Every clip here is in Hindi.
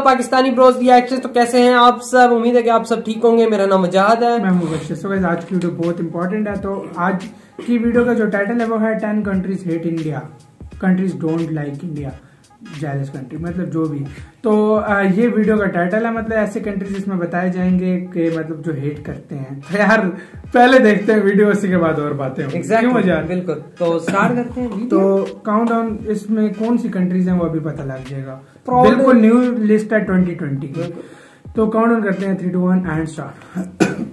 पाकिस्तानी ब्रोज रिएक्शन तो कैसे हैं आप सब? उम्मीद है कि आप सब ठीक होंगे। मेरा नाम मजाद है। मैं guys, आज की वीडियो बहुत इंपॉर्टेंट है। तो आज की वीडियो का जो टाइटल है वो है ten countries hate India countries don't like India jealous country मतलब जो भी। तो आ, ये वीडियो का टाइटल है मतलब ऐसे कंट्रीज़ जिसमें बताए जाएँगे कि मतलब जो हेट करते हैं। तो यार पहले देखते हैं वीडियो उसी के बाद और बातें Exactly, क्यों मज़ा बिल्कुल। तो स्टार्ट करते हैं तो काउंट डाउन इसमें कौन सी कंट्रीज़ हैं वो अभी पता लग जाएगा। बिल्कुल न्यू लिस्ट है 2020 की। तो काउंट डाउन करते हैं three two one and start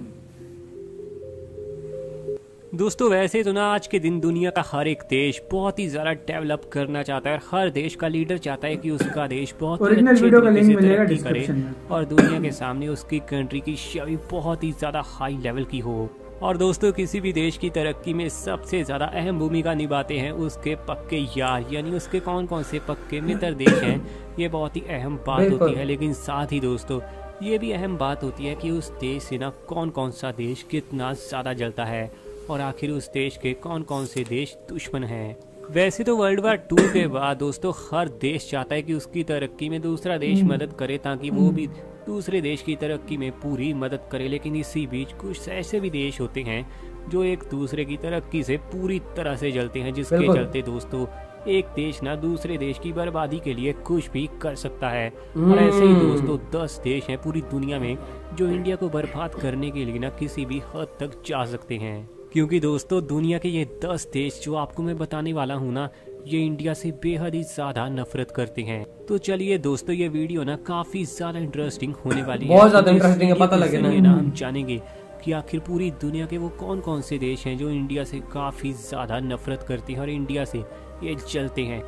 दोस्तों वैसे तो ना आज के दिन दुनिया का हर एक देश बहुत ही ज़्यादा डेवलप करना चाहता है और हर देश का लीडर चाहता है कि उसका देश बहुत ही अच्छे तरीके से तरक्की करे और दुनिया के सामने उसकी कंट्री की छवि बहुत ही ज़्यादा हाई लेवल की हो। और दोस्तों किसी भी देश की तरक्की में सबसे ज़्यादा अहम भूमिका निभाते हैं उसके पक्के यार यानी उसके कौन कौन से पक्के मित्र देश हैं ये बहुत ही अहम बात होती है। लेकिन साथ ही दोस्तों ये भी अहम बात होती है कि उस देश से ना कौन कौन सा देश कितना ज़्यादा जलता है। और आखिर उस देश के कौन कौन से देश दुश्मन हैं? वैसे तो वर्ल्ड वार टू के बाद दोस्तों हर देश चाहता है कि उसकी तरक्की में दूसरा देश मदद करे ताकि वो भी दूसरे देश की तरक्की में पूरी मदद करे। लेकिन इसी बीच कुछ ऐसे भी देश होते हैं जो एक दूसरे की तरक्की से पूरी तरह से जलते हैं जिसके चलते दोस्तों एक देश ना दूसरे देश की बर्बादी के लिए कुछ भी कर सकता है। और ऐसे ही हम्म। दोस्तों दस देश हैं पूरी दुनिया में जो इंडिया को बर्बाद करने के लिए ना किसी भी हद तक जा सकते हैं। क्योंकि दोस्तों दुनिया के ये दस देश जो आपको मैं बताने वाला हूँ ना ये इंडिया से बेहद ही ज़्यादा नफरत करते हैं। तो चलिए दोस्तों ये वीडियो ना काफ़ी ज़्यादा इंटरेस्टिंग होने वाली है। बहुत ज़्यादा interesting है, पता लगे ना। हम जानेंगे कि आखिर पूरी दुनिया के वो कौन कौन से देश हैं जो इंडिया से काफ़ी ज़्यादा नफरत करते हैं और इंडिया से ये चलते हैं।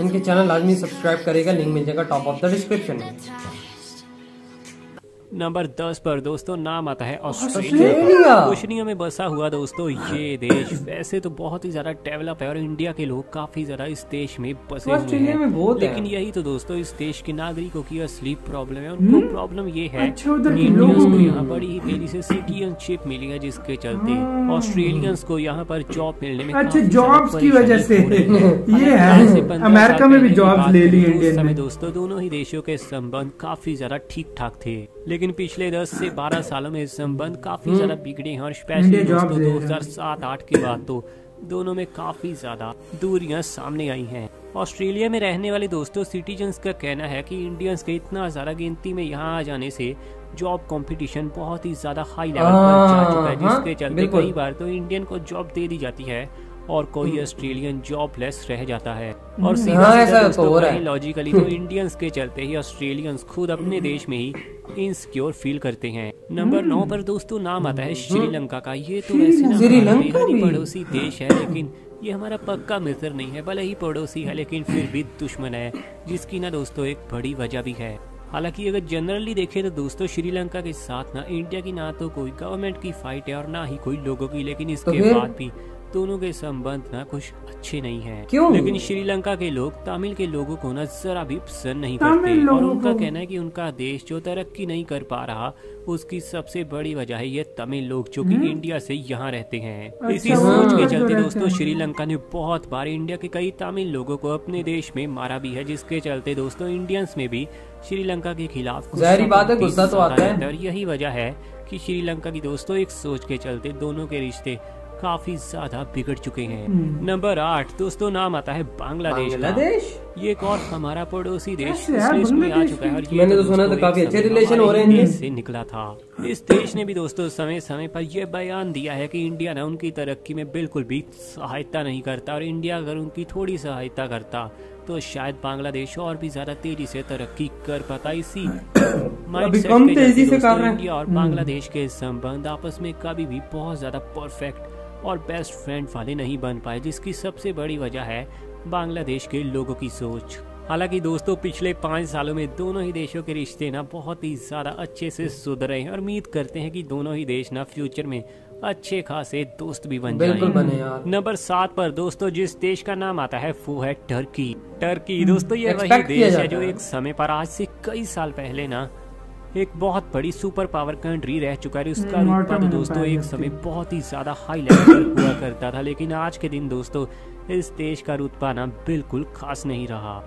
इनके चैनल लाजमी सब्सक्राइब करेगा लिंक मिल जाएगा टॉप ऑफ़ द डिस्क्रिप्शन में। नंबर दस पर दोस्तों नाम आता है ऑस्ट्रेलिया। ऑस्ट्रेलिया। ओशनिया में बसा हुआ दोस्तों ये देश। वैसे तो बहुत ही ज़्यादा डेवलप है और इंडिया के लोग काफ़ी ज़्यादा इस देश में बसे हुए हैं। में बहुत है। लेकिन यही तो दोस्तों इस देश के नागरिकों की असली प्रॉब्लम है उनको प्रॉब्लम ये है इंडियंस को यहाँ बड़ी ही तेज़ी से सिटीजनशिप मिली है जिसके चलते हाँ। ऑस्ट्रेलियंस को यहाँ पर जॉब मिलने में अच्छा काफ़ी की वजह से। हो है। ये है। अमेरिका में भी बात ले ली तो इंडियन समय ने। दोस्तों दोनों ही देशों के संबंध काफ़ी ज़्यादा ठीक ठाक थे। लेकिन पिछले 10 से 12 सालों में संबंध काफ़ी ज़्यादा बिगड़े हैं और स्पेशली इंडिया दोस्तों jobs ले रहा है। 2007-8 के बाद तो दोनों में काफ़ी ज़्यादा दूरियाँ सामने आई हैं। ऑस्ट्रेलिया में रहने वाले दोस्तों सिटीजन्स का कहना है कि इंडियंस के इतना ज़्यादा गिनती में यहाँ आ जाने से जॉब कंपटीशन बहुत ही ज़्यादा हाई लेवल पर जा चुका है हाँ, जिसके चलते कई बार तो इंडियन को जॉब दे दी जाती है और कोई ऑस्ट्रेलियन जॉबलेस रह जाता है। और सीधा हाँ, सीधा तो लॉजिकली तो इंडियंस के चलते ही ऑस्ट्रेलियंस खुद अपने देश में ही इनसिक्योर फील करते हैं। नंबर नौ पर दोस्तों नाम आता है श्रीलंका का। ये तो वैसे? पड़ोसी देश है लेकिन ये हमारा पक्का मित्र नहीं है भले ही पड़ोसी है लेकिन फिर भी दुश्मन है जिसकी ना दोस्तों एक बड़ी वजह भी है। हालाँकि अगर जनरली देखें तो दोस्तों श्रीलंका के साथ ना इंडिया की ना तो कोई गवर्नमेंट की फाइट है और ना ही कोई लोगों की लेकिन इसके फिर? बाद भी दोनों के संबंध ना कुछ अच्छे नहीं है। क्यों? लेकिन श्रीलंका के लोग तमिल के लोगों को ना जरा भी पसंद नहीं करते। और उनका कहना है कि उनका देश जो तरक्की नहीं कर पा रहा उसकी सबसे बड़ी वजह है ये तमिल लोग जो कि इंडिया से यहाँ रहते हैं। अच्छा, इसी सोच के चलते दोस्तों श्रीलंका ने बहुत बार इंडिया के कई तमिल लोगों को अपने देश में मारा भी है जिसके चलते दोस्तों इंडियंस में भी श्रीलंका के खिलाफ बात है, गुस्सा तो आता है। और यही वजह है कि श्रीलंका की दोस्तों एक सोच के चलते दोनों के रिश्ते काफ़ी ज़्यादा बिगड़ चुके हैं। हम्म। नंबर आठ दोस्तों नाम आता है बांग्लादेश बांग्लादेश? ये एक और हमारा पड़ोसी देश लिस्ट में आ चुका है और ये मैंने तो सुना था काफ़ी अच्छे relation हो रहे हैं। हमारे से निकला था। इस देश ने भी दोस्तों समय समय पर यह बयान दिया है कि इंडिया ना उनकी तरक्की में बिल्कुल भी सहायता नहीं करता और इंडिया अगर उनकी थोड़ी सहायता करता तो शायद बांग्लादेश और भी ज़्यादा तेज़ी से तरक्की कर पाता। इसी कम के से कर रहे हैं। इंडिया और बांग्लादेश के संबंध आपस में कभी भी बहुत ज़्यादा परफेक्ट और बेस्ट फ्रेंड वाले नहीं बन पाए जिसकी सबसे बड़ी वजह है बांग्लादेश के लोगों की सोच। हालाँकि दोस्तों पिछले पाँच सालों में दोनों ही देशों के रिश्ते ना बहुत ही ज़्यादा अच्छे से सुधरे हैं और उम्मीद करते हैं कि दोनों ही देश ना फ्यूचर में अच्छे खासे दोस्त भी बन जाएँ। नंबर सात पर दोस्तों जिस देश का नाम आता है वो है टर्की टर्की दोस्तों ये वही देश है जो एक समय पर आज से कई साल पहले ना एक बहुत बड़ी सुपर पावर कंट्री रह चुका है उसका रुतबा तो दोस्तों एक समय बहुत ही ज़्यादा हाई लेवल पर हुआ करता था लेकिन आज के दिन दोस्तों इस देश का रुतबा ना बिल्कुल खास नहीं रहा।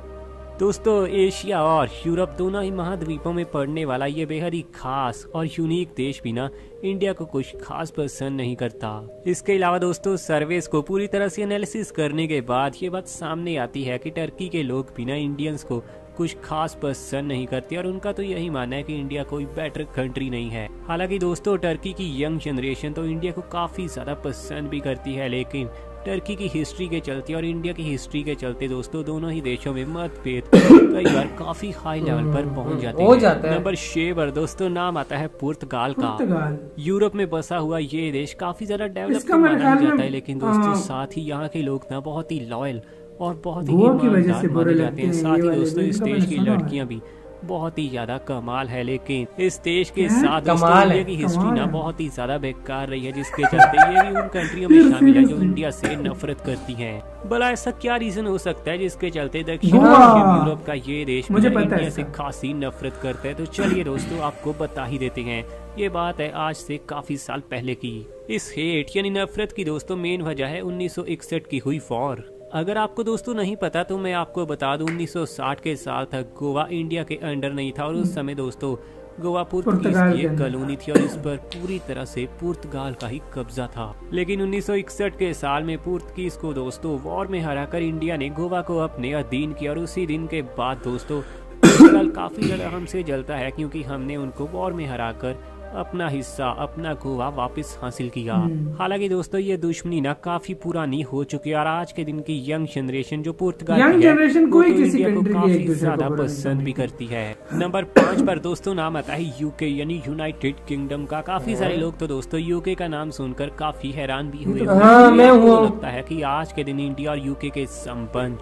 दोस्तों एशिया और यूरोप दोनों ही महाद्वीपों में पड़ने वाला ये बेहद ही खास और यूनिक देश भी ना इंडिया को कुछ खास पसंद नहीं करता। इसके अलावा दोस्तों सर्वेस को पूरी तरह से एनालिसिस करने के बाद ये बात सामने आती है कि टर्की के लोग बिना इंडियंस को कुछ खास पसंद नहीं करते और उनका तो यही मानना है कि इंडिया कोई बेटर कंट्री नहीं है हालाँकि दोस्तों टर्की की यंग जनरेशन तो इंडिया को काफ़ी ज़्यादा पसंद भी करती है लेकिन टर्की की हिस्ट्री के चलते और इंडिया की हिस्ट्री के चलते दोस्तों दोनों ही देशों में मतभेद कई बार काफ़ी हाई लेवल पर पहुँच जाते हो। नंबर छह पर दोस्तों नाम आता है पुर्तगाल का यूरोप में बसा हुआ ये देश काफ़ी ज़्यादा डेवलप माना जाता है लेकिन दोस्तों हाँ। साथ ही यहाँ के लोग ना बहुत ही लॉयल और बहुत ही गोवा की वजह ईमानदार से बुरे माने लगते जाते हैं। साथ ही दोस्तों इस देश की। लड़कियाँ भी बहुत ही ज़्यादा कमाल है लेकिन इस देश के साथ इंडिया की हिस्ट्री ना बहुत ही ज़्यादा बेकार रही है जिसके चलते ये भी उन कंट्रियों में शामिल है जो इंडिया से नफरत करती हैं। भला ऐसा क्या रीजन हो सकता है जिसके चलते दक्षिण यूरोप का ये देश मुझे है इंडिया से खासी नफरत करता है? तो चलिए दोस्तों आपको बता ही देते हैं। ये बात है आज से काफ़ी साल पहले की। इस हेट यानी नफरत की दोस्तों मेन वजह है 1961 की हुई वॉर अगर आपको दोस्तों नहीं पता तो मैं आपको बता दूँ 1960 के साल तक गोवा इंडिया के अंडर नहीं था। और उस समय दोस्तों गोवा पुर्तगाल पुर्तगाल की एक कॉलोनी थी। और इस पर पूरी तरह से पुर्तगाल का ही कब्जा था। लेकिन 1961 के साल में पुर्तगीज को दोस्तों वॉर में हराकर इंडिया ने गोवा को अपने अधीन किया। और उसी दिन के बाद दोस्तों पुर्तगाल काफ़ी ज़्यादा हमसे जलता है क्योंकि हमने उनको वॉर में हराकर अपना हिस्सा अपना गोवा वापस हासिल किया। हम्म। हालाँकि दोस्तों ये दुश्मनी ना काफ़ी पुरानी हो चुकी है और आज के दिन की यंग जनरेशन जो पुर्तगाल है, generation वो कोई तो किसी को काफ़ी ज़्यादा पसंद भी करती है। नंबर पाँच पर दोस्तों नाम आता है यूके यानी यूनाइटेड किंगडम का। काफ़ी सारे लोग तो दोस्तों यूके का नाम सुनकर काफ़ी हैरान भी हुए हाँ, आपको हूँ। लगता है की आज के दिन इंडिया और यूके के संबंध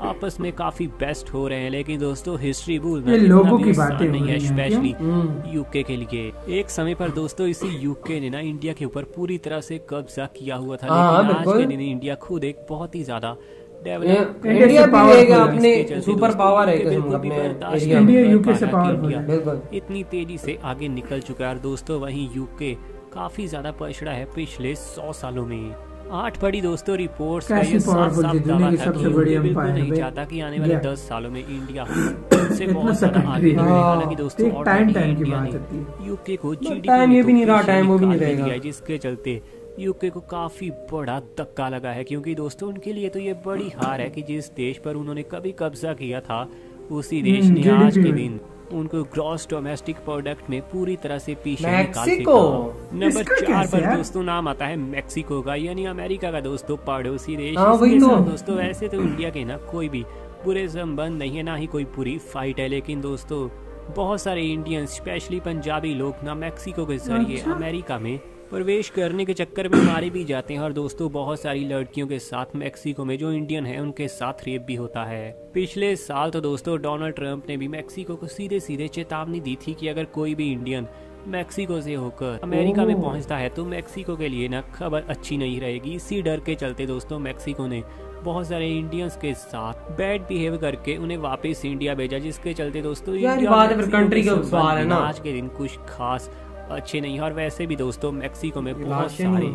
आपस में काफ़ी बेस्ट हो रहे हैं लेकिन दोस्तों हिस्ट्री भूलना ये लोगों की बातें नहीं है स्पेशली हम्म। यूके के लिए। एक समय पर दोस्तों इसी यूके ने ना इंडिया के ऊपर पूरी तरह से कब्जा किया हुआ था हाँ, लेकिन आज के दिन इंडिया खुद एक बहुत ही ज़्यादा इंडिया अपने सुपर पावर है इंडिया यूके से है। इतनी तेज़ी से आगे निकल चुका है दोस्तों वहीं यूके काफ़ी ज़्यादा पछड़ा है पिछले सौ सालों में। आठ बड़ी दोस्तों रिपोर्ट्स का ये साफ़ साफ़ दावा की था सबसे कि बिल्कुल नहीं चाहता कि आने वाले दस सालों में इंडिया से बहुत सा ज़्यादा country आगे है। हालाँकि दोस्तों इंडिया ने है। यूके को जीडीपी time ये भी नहीं रहा, पीछे वो भी नहीं रहेगा। जिसके चलते यूके को काफ़ी बड़ा धक्का लगा है क्योंकि दोस्तों उनके लिए तो ये बड़ी हार है कि जिस देश पर उन्होंने कभी कब्जा किया था उसी देश हम्म, ने आज के दिन उनको ग्रॉस डोमेस्टिक प्रोडक्ट में पूरी तरह से पीछे निकाल मैक्सिको। नंबर चार पर दोस्तों नाम आता है मैक्सिको का यानी अमेरिका का दोस्तों पड़ोसी देश हाँ, दोस्तों वैसे तो इंडिया के ना कोई भी बुरे संबंध नहीं है ना ही कोई पूरी फाइट है लेकिन दोस्तों बहुत सारे इंडियन स्पेशली पंजाबी लोग ना मैक्सिको के ज़रिए अच्छा। अमेरिका में प्रवेश करने के चक्कर में मारे भी जाते हैं और दोस्तों बहुत सारी लड़कियों के साथ मैक्सिको में जो इंडियन है उनके साथ रेप भी होता है। पिछले साल तो दोस्तों डोनाल्ड ट्रंप ने भी मैक्सिको को सीधे सीधे चेतावनी दी थी कि अगर कोई भी इंडियन मैक्सिको से होकर अमेरिका में पहुँचता है तो मैक्सिको के लिए ना खबर अच्छी नहीं रहेगी। इसी डर के चलते दोस्तों मैक्सिको ने बहुत सारे इंडियंस के साथ बैड बिहेव करके उन्हें वापस इंडिया भेजा जिसके चलते दोस्तों यार, बात है फिर के है ना। आज के दिन कुछ खास अच्छे नहीं है और वैसे भी दोस्तों मैक्सिको में बहुत सारे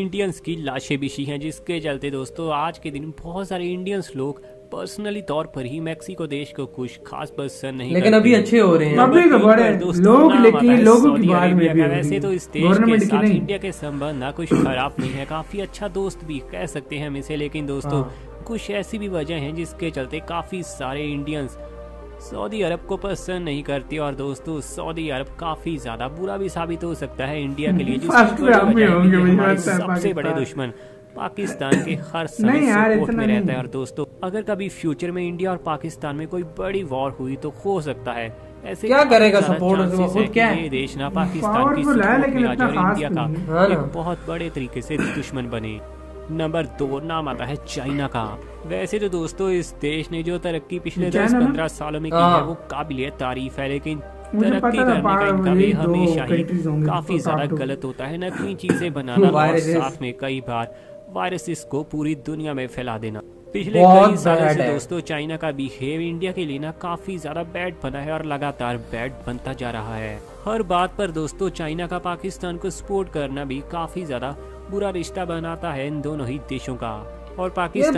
इंडियंस की लाशें बिछी हैं जिसके चलते दोस्तों आज के दिन बहुत सारे इंडियंस लोग पर्सनली तौर पर ही मैक्सिको देश को कुछ खास पसंद नहीं लेकिन अभी अच्छे हो रहे हैं। अभी तो बड़े लोग लेकिन लोगों की बात में भी वैसे तो इस देश के साथ। इंडिया के संबंध ना कुछ खराब नहीं है काफ़ी अच्छा दोस्त भी कह सकते हैं हम इसे लेकिन दोस्तों हाँ। कुछ ऐसी भी वजह है जिसके चलते काफ़ी सारे इंडियंस सऊदी अरब को पसंद नहीं करती और दोस्तों सऊदी अरब काफ़ी ज़्यादा बुरा भी साबित हो सकता है इंडिया के लिए है सबसे बड़े दुश्मन पाकिस्तान के हर समय सपोर्ट में रहता है और दोस्तों अगर कभी फ्यूचर में इंडिया और पाकिस्तान में कोई बड़ी वॉर हुई तो हो सकता है ऐसे क्या करेगा? है क्या है? ये देश ना पाकिस्तान की लेकिन इंडिया का। एक बहुत बड़े तरीके से दुश्मन बने नंबर दो नाम आता है चाइना का। वैसे तो दोस्तों इस देश ने जो तरक्की पिछले दस पंद्रह सालों में की हाँ। है। वो काबिल तारीफ़ है लेकिन तरक्की करने का इनका भी हमेशा ही काफ़ी ज़्यादा गलत होता है नकली चीज़ें बनाना और साथ में कई बार वायरसेस को पूरी दुनिया में फैला देना। पिछले कई सालों से दोस्तों चाइना का बिहेव इंडिया के लिए ना काफ़ी ज़्यादा बैड बना है और लगातार बैड बनता जा रहा है। हर बात पर दोस्तों चाइना का पाकिस्तान को सपोर्ट करना भी काफ़ी ज़्यादा बुरा रिश्ता बनाता है इन दोनों ही देशों का। और पाकिस्तान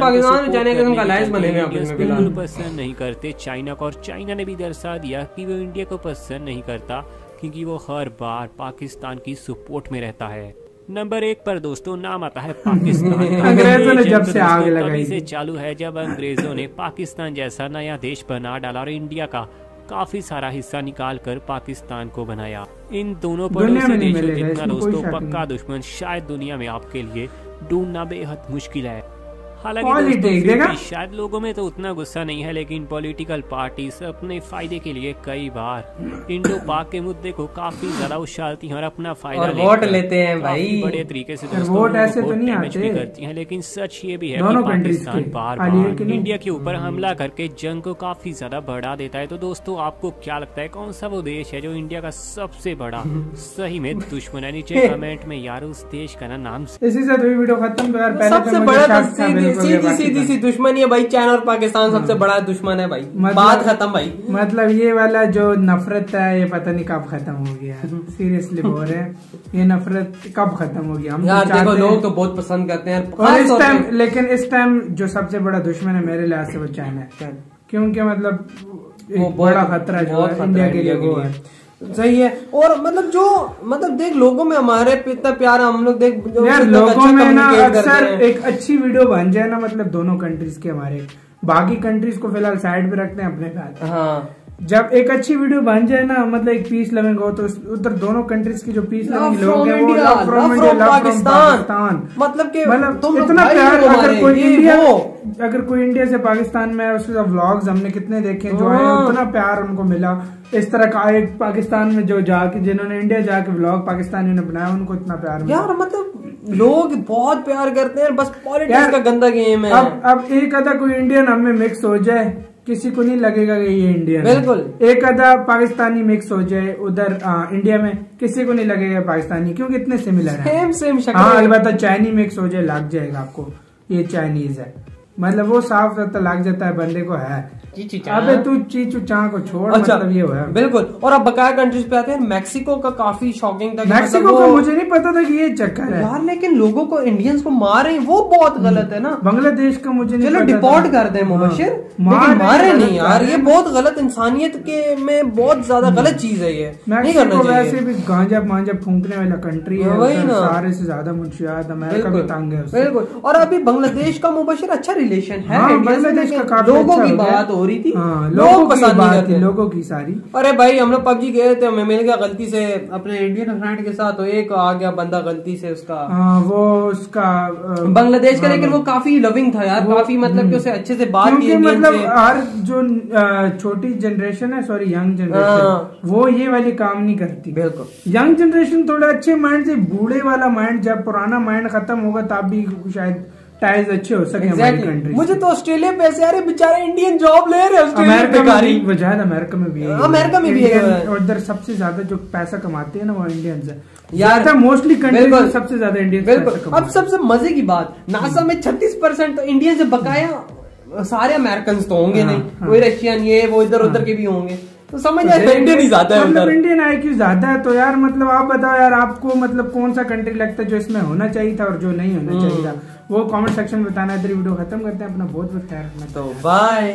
पसंद नहीं करते चाइना को। और चाइना ने भी दर्शा दिया कि वो इंडिया को पसंद नहीं करता क्योंकि वो हर बार पाकिस्तान की सपोर्ट में रहता है। नंबर एक पर दोस्तों नाम आता है पाकिस्तान अंग्रेज़ों ने जब से आग लगाई से चालू है जब अंग्रेज़ों ने पाकिस्तान जैसा नया देश बना डाला और इंडिया का काफ़ी सारा हिस्सा निकाल कर पाकिस्तान को बनाया। इन दोनों पड़ोसी देशों जितना दोस्तों पक्का दुश्मन शायद दुनिया में आपके लिए ढूंढना बेहद मुश्किल है। हालाँकि शायद लोगों में तो उतना गुस्सा नहीं है लेकिन पॉलिटिकल पार्टीज़ अपने फ़ायदे के लिए कई बार इंडो पाक के मुद्दे को काफ़ी ज़्यादा उछालती हैं और अपना फ़ायदा वोट लेते हैं भाई। बड़े तरीके से वोट ऐसे तो नहीं आते। करती हैं लेकिन सच ये भी है कि पाकिस्तान। बार बार इंडिया के ऊपर हमला करके जंग को काफ़ी ज़्यादा बढ़ा देता है तो दोस्तों आपको क्या लगता है कौन सा वो देश है जो इंडिया का सबसे बड़ा सही में दुश्मन है नीचे कमेंट में यार उस देश का ना नाम इसी से वीडियो खत्म तो सबसे तो बड़ा सीधी सीधी। सी दुश्मनी है भाई चाइना और पाकिस्तान सबसे बड़ा दुश्मन है भाई। मतलब- बात खत्म भाई। मतलब ये वाला जो नफरत है ये पता नहीं कब खत्म हो गया। सीरियसली बोल रहे ये नफरत कब खत्म हो गया हम तो यार देखो लोग तो बहुत पसंद करते हैं। और इस टाइम लेकिन इस टाइम जो सबसे बड़ा दुश्मन है मेरे लिहाज से वो चाइना है। क्योंकि मतलब एक बड़ा खतरा जो है इंडिया है के लिए वो है। सही है। और मतलब जो मतलब देख लोगों में हमारे पे इतना प्यार हम लोग देख जो यार लोगों अच्छा में ना अक्सर एक अच्छी वीडियो बन जाए ना मतलब दोनों कंट्रीज़ के हमारे। बाकी कंट्रीज़ को फ़िलहाल साइड पे रखते हैं अपने साथ हाँ। जब एक अच्छी वीडियो बन जाए ना मतलब एक पीस लविंग हो तो उधर दोनों कंट्रीज़ की जो पीस लविंग लोग हैं वो India, from love from Pakistan। Pakistan मतलब कि मतलब तुम इतना प्यार अगर कोई इंडिया। अगर कोई इंडिया से पाकिस्तान में उसके व्लॉग्स हमने कितने देखे जो है हाँ। उतना प्यार उनको मिला इस तरह का एक पाकिस्तान में जो जाके जिन्होंने इंडिया जाके व्लॉग पाकिस्तानियों ने बनाया उनको इतना प्यार मिला यार मतलब लोग बहुत प्यार करते हैं बस पॉलिटिक्स का गंदा गेम है अब अब एक अदा कोई इंडियन हमें मिक्स हो जाए किसी को नहीं लगेगा कि ये इंडियन बिल्कुल। एक आधा पाकिस्तानी मिक्स हो जाए उधर इंडिया में किसी को नहीं लगेगा पाकिस्तानी क्योंकि इतने सिमिलर है सेम सेम शक्ल हाँ। अलबत्ता चाइनी मिक्स हो जाए लग जाएगा आपको ये चाइनीज़ है मतलब वो साफ़ रहता लग जाता है बंदे को है। अबे तू चीचू चा को छोड़ अच्छा मतलब ये हुआ बिल्कुल। और अब बकाया कंट्रीज़ पे आते हैं मैक्सिको का काफ़ी शॉकिंग था मैक्सिको मतलब का मुझे नहीं पता था कि ये चक्कर है। यार लेकिन लोगों को इंडियंस को मारे वो बहुत गलत है ना। बांग्लादेश का मुझे नहीं चलो डिपोर्ट कर दें मुबशिर। हाँ। लेकिन मार नहीं यार ये बहुत गलत इंसानियत के में बहुत ज़्यादा गलत चीज़ है ये। नहीं करना मैक्सिको वैसे भी गांजा मांजा फूंकने वाला कंट्री है वही ना। सारे से ज़्यादा मुंशियात अमेरिका भी तंग है बिल्कुल। और अभी बांग्लादेश का मुबशिर अच्छा रिलेशन है हाँ, बांग्लादेश का लोगों अच्छा की बात हो रही थी? हाँ, लोग लोगों पसंद नहीं करते। लोगों की सारी। अरे भाई हम लोग पबजी गए थे हमें मिल गया गलती से। अपने इंडियन फ्रेंड के साथ तो एक आ गया बंदा गलती से उसका। हाँ, वो उसका बांग्लादेश का हाँ, लेकिन वो काफ़ी लविंग था यार काफ़ी मतलब कि उसे अच्छे से बात की मतलब हर जो छोटी जनरेशन है सॉरी यंग। जनरेशन वो ये वाली काम नहीं करती। बिल्कुल। यंग जनरेशन थोड़ा अच्छे माइंड से बूढ़े वाला माइंड जब पुराना माइंड खत्म होगा तब भी शायद टाइज अच्छे हो सके हमारी कंट्री मुझे तो ऑस्ट्रेलिया पैसे आ रहे बेचारे इंडियन जॉब ले रहे हैं अमेरिका में अमेरिका में भी है। अमेरिका में भी है। और इधर सबसे ज़्यादा जो पैसा कमाते हैं ना वो इंडियंस है। यार, मोस्टली कंट्री। सबसे ज़्यादा इंडियन अब सबसे मज़े की बात नासा में 36 परसेंट तो इंडिया से बकाया सारे अमेरिकन तो होंगे हाँ, नहीं। हाँ। कोई रशियन ये वो इधर उधर के भी होंगे। तो समझ आए इंडियन ही ज़्यादा है मतलब इंडियन आई क्यू ज़्यादा है? तो यार मतलब आप बताओ यार आपको मतलब कौन सा कंट्री लगता है जो इसमें होना चाहिए था और जो नहीं होना हम्म। चाहिए था? वो कमेंट सेक्शन में बताना इधर वीडियो खत्म करते हैं अपना बहुत बहुत ख्याल रखना। तो बाय